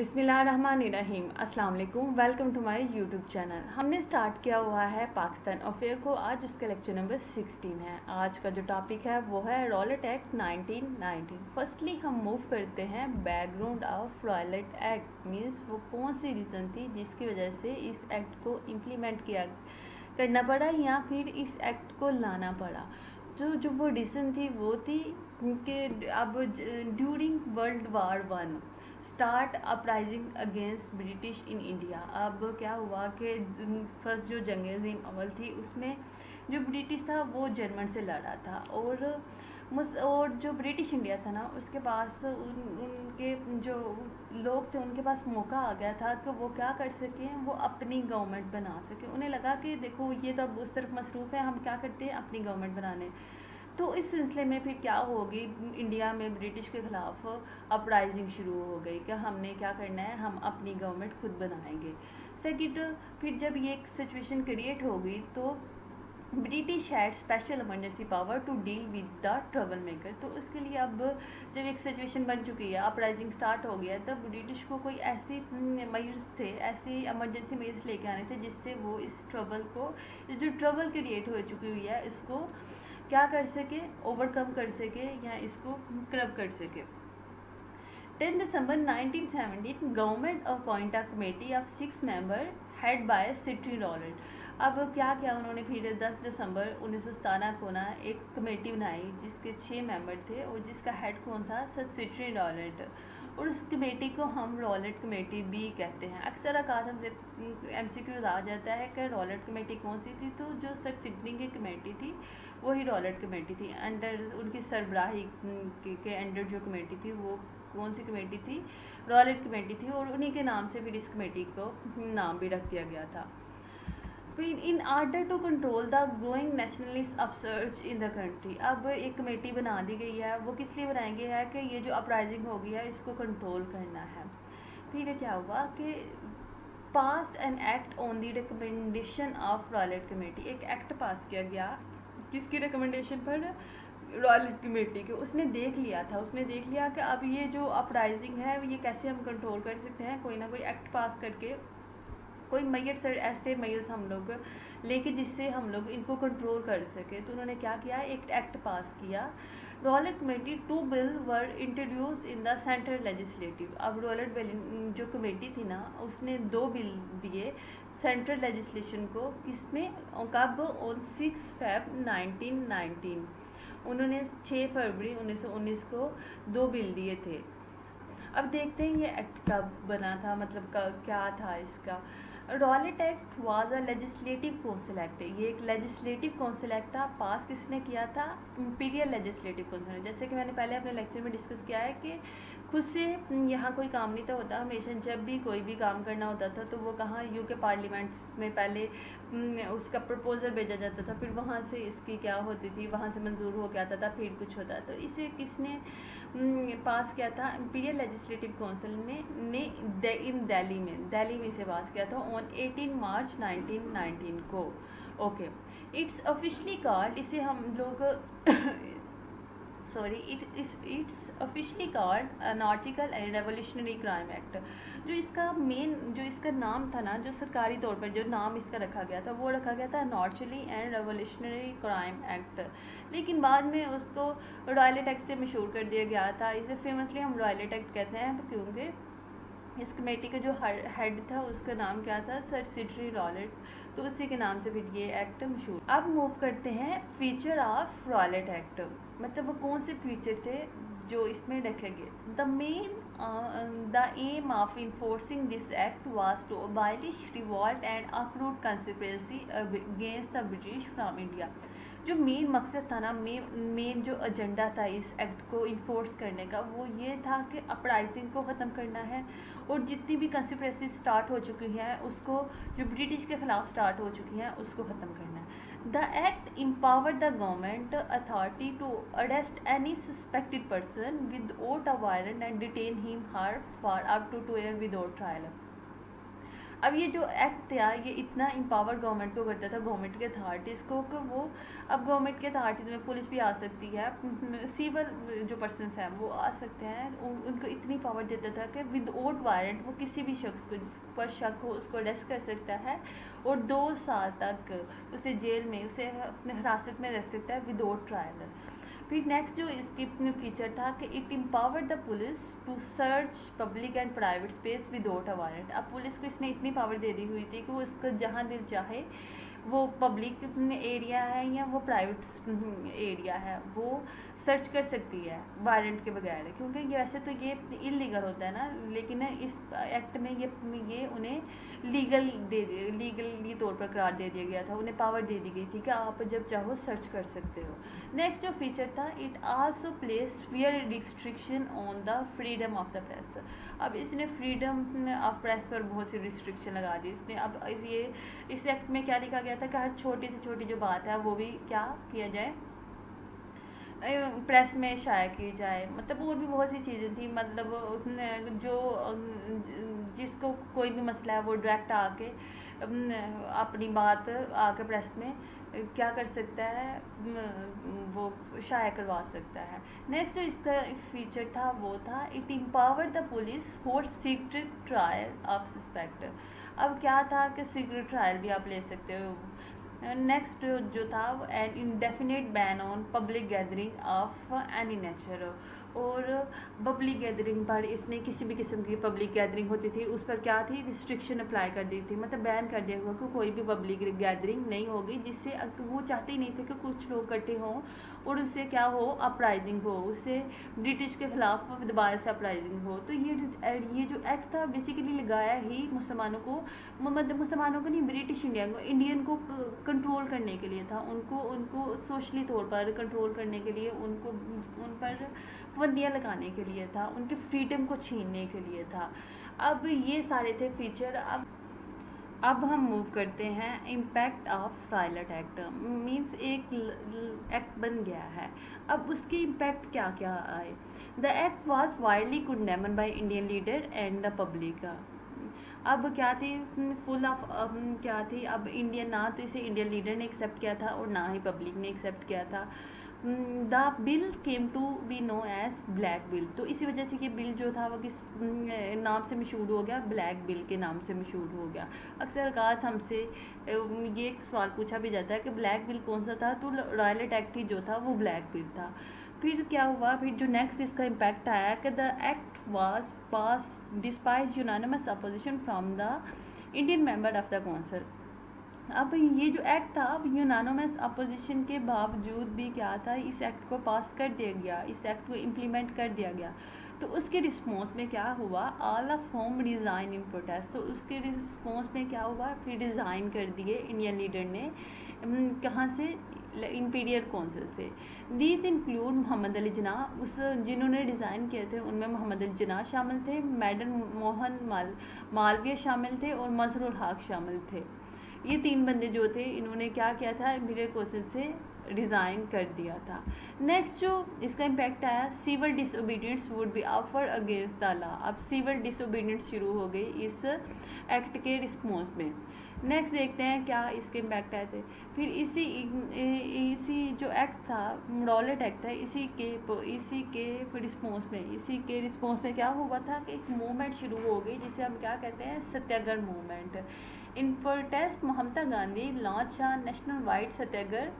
बिस्मिल्लाहिर्रहमानिर्रहीम अस्सलाम वालेकुम welcome to my YouTube channel. हमने स्टार्ट किया हुआ है पाकिस्तान अफेयर को, आज उसका लेक्चर नंबर 16 है। आज का जो टॉपिक है, वो है रॉलेट एक्ट 1919 फर्स्टली हम मूव करते हैं background of Rowlatt act means वो कौन सी रीज़न थी जिसकी वजह से इस एक्ट को इम्प्लीमेंट किया करना पड़ा या फिर इस एक्ट को लाना पड़ा। जो जो वो रीज़न थी, वो थी कि अब during world war one start uprising against British in India अब क्या हुआ कि फ़र्स्ट जो जंग अव्वल थी उसमें जो ब्रिटिश था वो जर्मन से लड़ा था। और मुस और जो ब्रिटिश इंडिया था ना उसके पास उन, उनके जो लोग थे उनके पास मौका आ गया था कि वो क्या कर सकें वो अपनी गवर्नमेंट बना सकें। उन्हें लगा कि देखो ये तो अब उस तरफ़ मसरूफ़ है हम क्या करते हैं? अपनी गवर्नमेंट बनाने। तो इस सिलसिले में फिर क्या होगी? इंडिया में ब्रिटिश के ख़िलाफ़ अपराइजिंग शुरू हो गई कि हमने क्या करना है? हम अपनी गवर्नमेंट खुद बनाएँगे। सेकेंड फिर जब ये एक सिचुएशन क्रिएट हो गई तो British had special emergency power to deal with the trouble maker तो उसके लिए अब जब एक सिचुएशन बन चुकी है अपराइजिंग स्टार्ट हो गया तब ब्रिटिश को कोई ऐसी मयर्स थे, ऐसी इमरजेंसी मेजर्स लेके आने थे जिससे वो इस ट्रबल को जो ट्रबल क्रिएट हो चुकी हुई है, इसको क्या कर सके ओवरकम कर सके या इसको क्रब कर सके। 10 December 1917 government appoint a committee of six member head by Sidney Rowlatt अब क्या किया उन्होंने? फिर 10 दिसंबर उन्नीस को ना एक कमेटी बनाई, जिसके छः मेंबर थे, और जिसका हेड कौन था? सर सिट्री रॉलेट और उस कमेटी को हम रॉलेट कमेटी भी कहते हैं। अक्सर अकात हमसे एम सी क्यूज आ जाता है कि रॉलेट कमेटी कौन सी थी? तो जो सर सिडनी की कमेटी थी, वही रॉलेट कमेटी थी। अंडर उनकी सरबराही के अंडर जो कमेटी थी, वो कौन सी कमेटी थी? रॉलेट कमेटी थी और उन्हीं के नाम से फिर इस कमेटी को नाम भी रख दिया गया था। फिर in order to control the growing nationalist upsurge in the country अब एक कमेटी बना दी गई है। वो किस लिए बनाएँगे है कि ये जो अपराइजिंग हो गई है, इसको कंट्रोल करना है। ठीक है, क्या हुआ कि pass an act on the recommendation of Rowlatt committee एक एक्ट पास किया गया। किसकी रिकमेंडेशन पर? रॉयल कमेटी के। उसने देख लिया था। उसने देख लिया कि अब ये जो अपराइजिंग है, ये कैसे हम कंट्रोल कर सकते हैं? कोई ना कोई एक्ट पास करके कोई सर, ऐसे मैयर्स हम लोग लेके जिससे हम लोग इनको कंट्रोल कर सके। तो उन्होंने क्या किया? एक एक्ट पास किया। Rowlatt committee two bill were introduce in the central legislative अब रॉलेट जो कमेटी थी ना, उसने दो बिल दिए सेंट्रल लेजिस्लेशन को। किसमें कब? ऑन सिक्स फेब 1919 उन्होंने 6 फरवरी 1919 को दो बिल दिए थे। अब देखते हैं ये एक्ट कब बना था मतलब क्या था इसका। Rowlatt act was a legislative council act ये एक लेजिस्लेटिव काउंसिल एक्ट था। पास किसने किया था? इम्पीरियल लेजिस्लेटिव काउंसिल जैसे कि मैंने पहले अपने लेक्चर में डिस्कस किया है कि खुद से यहाँ कोई काम नहीं था होता। हमेशा जब भी कोई भी काम करना होता था तो वो कहाँ यू के पार्लियामेंट में पहले उसका प्रपोजल भेजा जाता था। फिर वहाँ से इसकी क्या होती थी, वहाँ से मंजूर हो गया था, फिर कुछ होता। तो इसे किसने पास किया था? इंपीरियल लेजिस्लेटिव काउंसिल में ने इन दिल्ली में दिल्ली में इसे पास किया था ऑन 18 मार्च 1919 को। ओके इट्स ऑफिशली कार्ड इसे हम लोग sorry it it's officially called an article and revolutionary crime act जो इसका मेन जो इसका नाम था ना, जो सरकारी तौर पर जो नाम इसका रखा गया था, वो रखा गया था anarchical and revolutionary crime act लेकिन बाद में उसको रॉयलेट एक्ट से मशहूर कर दिया गया था। इसे फेमसली हम रॉयलेट एक्ट कहते हैं क्योंकि इस कमेटी का जो हेड था, उसका नाम क्या था? सर सिटरी रॉलेट तो उसी के नाम से फिर ये एक्ट मशहूर। अब मूव करते हैं फीचर ऑफ़ रॉलेट एक्ट मतलब वो कौन से फीचर थे? जो इसमें रखे गए the main the aim of enforcing this act was to abolish revolt and uproot conspiracy against the British from India जो मेन मकसद था ना मेन मेन जो एजेंडा था इस एक्ट को इन्फोर्स करने का, वो ये था कि अपराइजिंग को ख़त्म करना है और जितनी भी कंसिक्वेंसी स्टार्ट हो चुकी हैं, उसको, जो ब्रिटिश के ख़िलाफ़ स्टार्ट हो चुकी हैं, उसको ख़त्म करना है। The act empowered the government authority to arrest any suspected person without a warrant and detain him her for up to two years without trial. अब ये जो एक्ट था, ये इतना इम्पावर गवर्नमेंट को करता था गवर्नमेंट के अथॉरिटीज़ को कि वो, अब गवर्नमेंट के अथॉरिटीज़ में पुलिस भी आ सकती है। सिविल जो पर्सन हैं, वो आ सकते हैं। उनको इतनी पावर देता था कि विदाउट वारंट वो किसी भी शख्स को, जिस पर शक हो, उसको अरेस्ट कर सकता है और दो साल तक उसे जेल में, उसे अपने हिरासत में रख सकता है विदाउट ट्रायल फिर नेक्स्ट जो इसकी फीचर था कि it empower the police to search public and private space without a warrant अब पुलिस को इसने इतनी पावर दे दी हुई थी कि वो इसको जहाँ दिल चाहे, वो पब्लिक एरिया है या वो प्राइवेट एरिया है, वो सर्च कर सकती है वारंट के बगैर। क्योंकि ये वैसे तो ये इलीगल होता है ना, लेकिन इस एक्ट में ये ये उन्हें लीगल दे लीगली तौर पर करार दे दिया गया था, उन्हें पावर दे दी गई थी कि आप जब चाहो सर्च कर सकते हो। नेक्स्ट जो फीचर था it also place fear restriction on the freedom of the press अब इसने फ्रीडम ऑफ़ प्रेस पर बहुत सी रिस्ट्रिक्शन लगा दी। इसने अब इस ये, इस एक्ट में क्या लिखा गया था कि हर छोटी से छोटी जो बात है, वो भी क्या किया जाए? प्रेस में शाया की जाए। मतलब और भी बहुत सी चीज़ें थी। मतलब उसने जो जिसको कोई भी मसला है, वो डायरेक्ट आके अपनी बात आके प्रेस में क्या कर सकता है? वो शाया करवा सकता है। नेक्स्ट जो इसका फीचर था, वो था it empower the police for secret trial of suspect अब क्या था कि सीक्रेट ट्रायल भी आप ले सकते हो। नेक्स्ट जो था an indefinite ban on public gathering of any nature और पब्लिक गैदरिंग पर इसने किसी भी किस्म की पब्लिक गैदरिंग होती थी, उस पर क्या थी? रिस्ट्रिक्शन अप्लाई कर दी थी। मतलब बैन कर दिया हुआ कि कोई भी पब्लिक गैदरिंग नहीं होगी, जिससे वो चाहते ही नहीं थे कि कुछ लोग इकट्ठे हों। और उससे क्या हो अपराइजिंग हो, उससे ब्रिटिश के खिलाफ दोबारा से अपराइजिंग हो। तो ये ये जो एक्ट था बेसिकली लगाया ही मुसलमानों को मतलब मुसलमानों को नहीं ब्रिटिश इंडिया को इंडियन को कंट्रोल करने के लिए था। उनको उनको सोशली तौर पर कंट्रोल करने के लिए, उनको, उन पर पाबंदियाँ लगाने के लिए था। उनके फ्रीडम को छीनने के लिए था। अब ये सारे थे फीचर अब अब हम मूव करते हैं impact of Rowlatt act means एक एक्ट बन गया है। अब उसके इम्पैक्ट क्या क्या आए? The act was widely condemned by Indian leader and the public अब क्या थी? फुल ऑफ़ क्या थी? अब इंडियन ना तो इसे इंडियन लीडर ने एक्सेप्ट किया था और ना ही पब्लिक ने एक्सेप्ट किया था। The bill came to be known as black bill तो इसी वजह से ये बिल जो था वो किस mm, नाम से मशहूर हो गया ब्लैक बिल के नाम से मशहूर हो गया। अक्सर अकात हमसे ये सवाल पूछा भी जाता है कि ब्लैक बिल कौन सा था? तो रॉयल एक्ट ही जो था वो ब्लैक बिल था। फिर क्या हुआ? फिर जो नेक्स्ट इसका इम्पैक्ट आया कि the act was pass despite unanimous opposition from the Indian member of the council अब ये जो एक्ट था, अब यूनानोमस अपोजिशन के बावजूद भी क्या था, इस एक्ट को पास कर दिया गया, इस एक्ट को इम्प्लीमेंट कर दिया गया। तो उसके रिस्पॉन्स में क्या हुआ? ऑल ऑफ़ होम डिज़ाइन इन प्रोटेस्ट तो उसके रिस्पॉन्स में क्या हुआ? फिर डिज़ाइन कर दिए इंडियन लीडर ने। कहाँ से? इंपीरियर काउंसिल से दीज इंक्लूड मोहम्मद अली जना उस, जिन्होंने डिज़ाइन किए थे, उनमें मोहम्मद अली जना शामिल थे मैडम मोहन माल मालवीय शामिल थे और मजरुल हक शामिल थे। ये तीन बंदे जो थे, इन्होंने क्या किया था? मिरर क्वेश्चन से डिज़ाइन कर दिया था। नेक्स्ट जो इसका इम्पैक्ट आया civil disobedience would be offered against the law अब सिविल डिसोबीडियंस शुरू हो गई इस एक्ट के रिस्पॉन्स में। नेक्स्ट देखते हैं क्या इसके इम्पैक्ट आए थे। फिर इसी इसी जो एक्ट था मॉडलेट एक्ट है, इसी के इसी के रिस्पॉन्स में, इसी के रिस्पॉन्स में क्या हुआ था कि एक मूवमेंट शुरू हो गई, जिसे हम क्या कहते हैं? Satyagraha movement in protest Mahatma Gandhi launch a national wide Satyagraha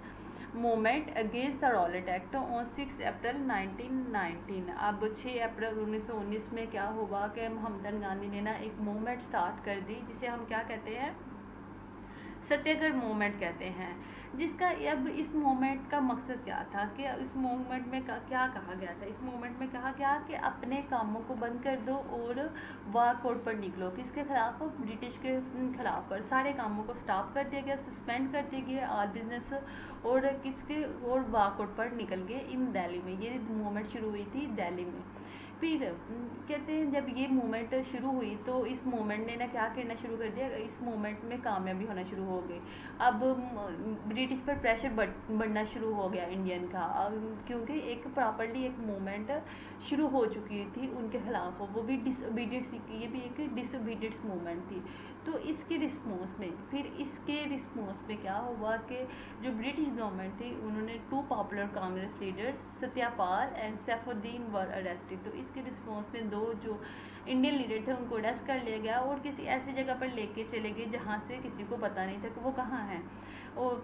movement against the Rowlatt act on six April 1919 अब 6 अप्रैल 1919 में क्या होगा कि ममता गांधी ने ना एक मोमेंट स्टार्ट कर दी, जिसे हम क्या कहते हैं? सत्याग्रह मोमेंट कहते हैं। जिसका अब इस मोमेंट का मकसद क्या था कि इस मोमेंट में क्या कहा गया था? इस मोमेंट में कहा गया कि अपने कामों को बंद कर दो और वाकआउट पर निकलो। किसके खिलाफ? ब्रिटिश के खिलाफ। पर सारे कामों को स्टॉप कर दिया गया, सस्पेंड कर दिया गया और बिज़नेस और किसके और वाकआउट पर निकल गए इन दिल्ली में। ये मूवमेंट शुरू हुई थी दिल्ली में। फिर कहते हैं जब ये मूवमेंट शुरू हुई तो इस मूवमेंट ने ना क्या करना शुरू कर दिया? इस मूवमेंट में कामयाबी होना शुरू हो गई। अब ब्रिटिश पर प्रेशर बढ़ना शुरू हो गया इंडियन का। क्योंकि एक प्रॉपरली एक मूवमेंट शुरू हो चुकी थी उनके खिलाफ। वो भी डिसोबीडियंस ये भी एक डिसोबीडियंस मूवमेंट थी। तो इसके रिस्पॉन्स में, फिर इसके रिस्पॉन्स में क्या हुआ कि जो ब्रिटिश गवर्नमेंट थी, उन्होंने two popular Congress leaders Satyapal and Saifuddin were arrested तो इसके रिस्पॉन्स में दो जो इंडियन लीडर थे, उनको अरेस्ट कर लिया गया और किसी ऐसी जगह पर लेके चले गए जहाँ से किसी को पता नहीं था कि वो कहाँ हैं। और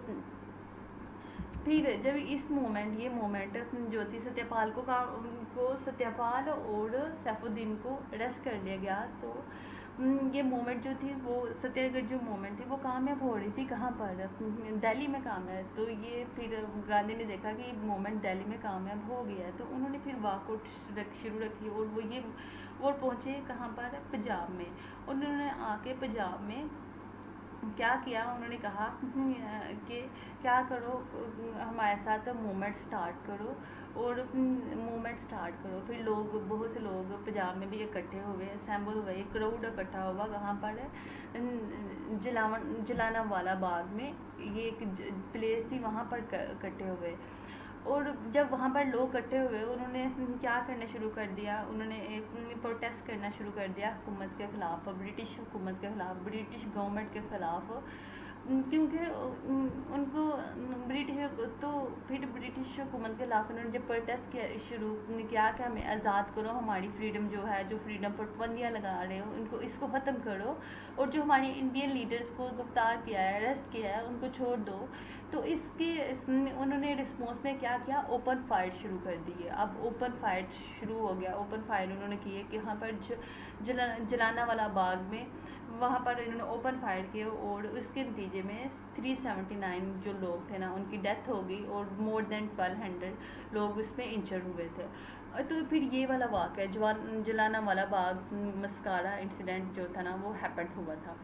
फिर जब इस मोमेंट ये मोमेंट ज्योति सत्यपाल को का, को सत्यपाल और सैफुद्दीन को अरेस्ट कर लिया गया तो ये मोमेंट जो थी, वो सत्याग्रह जो मोमेंट थी, वो कामयाब हो रही थी? कहाँ पर? दिल्ली में कामयाब तो ये फिर गांधी ने देखा कि मोमेंट दिल्ली में कामयाब हो गया है। तो उन्होंने फिर वॉकआउट शुरू रखी और वो ये, वो पहुँचे कहाँ पर? पंजाब में। उन्होंने आके पंजाब में क्या किया? उन्होंने कहा कि क्या करो हमारे साथ मूवमेंट स्टार्ट करो। और मूवमेंट स्टार्ट करो। फिर लोग, बहुत से लोग पंजाब में भी इकट्ठे हुए असेंबल हुए क्राउड इकट्ठा हुआ वहाँ पर जलावन, जलाना वाला बाग में, ये एक प्लेस थी, वहाँ पर इकट्ठे हुए और जब वहाँ पर लोग इकट्ठे हुए, उन्होंने क्या करना शुरू कर दिया? उन्होंने एक प्रोटेस्ट करना शुरू कर दिया हुकूमत के ख़िलाफ़, ब्रिटिश हुकूमत के ख़िलाफ़, ब्रिटिश गवर्नमेंट के ख़िलाफ़। क्योंकि उनको ब्रिटिश तो फिर ब्रिटिश हुकूमत के खिलाफ उन्होंने जब प्रोटेस्ट किया शुरू किया कि हमें आज़ाद करो, हमारी फ्रीडम जो है, जो फ्रीडम पर पाबंदियाँ लगा रहे हो, उनको इसको ख़त्म करो और जो हमारे इंडियन लीडर्स को गिरफ़्तार किया है अरेस्ट किया है, उनको छोड़ दो। तो इसके उन्होंने रिस्पॉन्स में क्या किया? ओपन फायर शुरू कर दी है। अब ओपन फायर शुरू हो गया। ओपन फायर उन्होंने किए कि यहाँ पर जला, जलाना वाला बाग में वहाँ पर इन्होंने ओपन फायर किए और उसके नतीजे में 379 जो लोग थे ना, उनकी डेथ हो गई और मोर देन 1200 लोग उसमें इंजर हुए थे। तो फिर ये वाला वाक़ है, जवान, जलाना वाला बाग, मस्कारा इंसिडेंट जो था ना, वो हैपन हुआ था।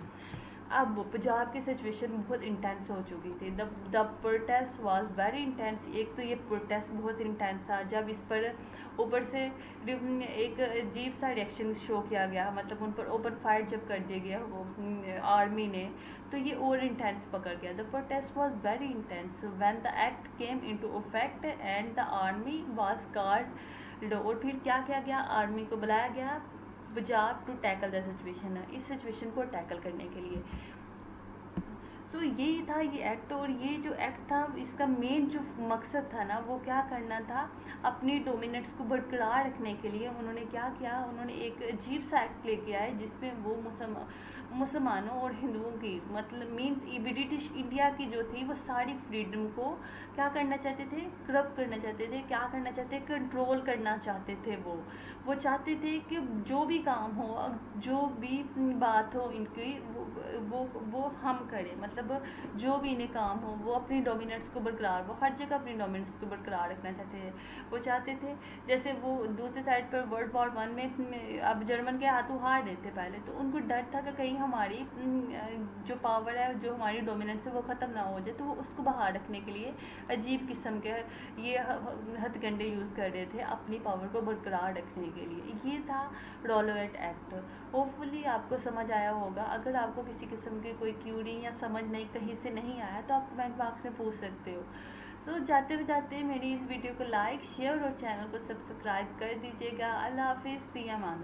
अब पंजाब की सिचुएशन बहुत इंटेंस हो चुकी थी। The the protest was very intense एक तो ये प्रोटेस्ट बहुत इंटेंस था। जब इस पर ऊपर से एक अजीब सा रिएक्शन शो किया गया। मतलब उन पर ओपन फायर जब कर दिया गया आर्मी ने तो ये और इंटेंस पकड़ गया। The protest was very intense when the act came into effect and the army was called और फिर क्या किया गया? आर्मी को बुलाया गया। Punjab to tackle the situation इस सिचुएशन को टैकल करने के लिए। सो so, ये था ये एक्ट और ये जो एक्ट था इसका मेन जो मकसद था ना वो क्या करना था? अपनी डोमिनेट्स को बरकरार रखने के लिए उन्होंने क्या किया? उन्होंने एक अजीब सा एक्ट लेके आए जिसमें वो मुसलमान मुसलमानों और हिंदुओं की मतलब मीन ब्रिटिश इंडिया की जो थी, वो सारी फ्रीडम को क्या करना चाहते थे? करप करना चाहते थे। क्या करना चाहते? थे कंट्रोल करना चाहते थे वो। वो चाहते थे कि जो भी काम हो, जो भी बात हो इनकी, वो वो वो हम करें। मतलब जो भी इन्हें काम हो, वो अपनी डोमिनेंट्स को बरकरार, वो हर जगह अपनी डोमिनेंट्स को बरकरार रखना चाहते थे। वो चाहते थे, जैसे वो दूसरी साइड पर वर्ल्ड वॉर वन में अब जर्मन के हाथों हार रहे थे पहले तो उनको डर था कि कहीं हमारी जो पावर है, जो हमारी डोमिनेंस है, वो ख़त्म ना हो जाए तो वो उसको बाहर रखने के लिए अजीब किस्म के ये हथकंडे यूज़ कर रहे थे अपनी पावर को बरकरार रखने के लिए। ये था रोलोवेट एक्ट होपफुली आपको समझ आया होगा। अगर आपको किसी किस्म की कोई क्यूरी या समझ नहीं, कहीं से नहीं आया तो आप कमेंट बॉक्स में पूछ सकते हो। तो जाते हुए जाते मेरी इस वीडियो को लाइक शेयर और चैनल को सब्सक्राइब कर दीजिएगा। अल्लाह हाफिज़ पी अमान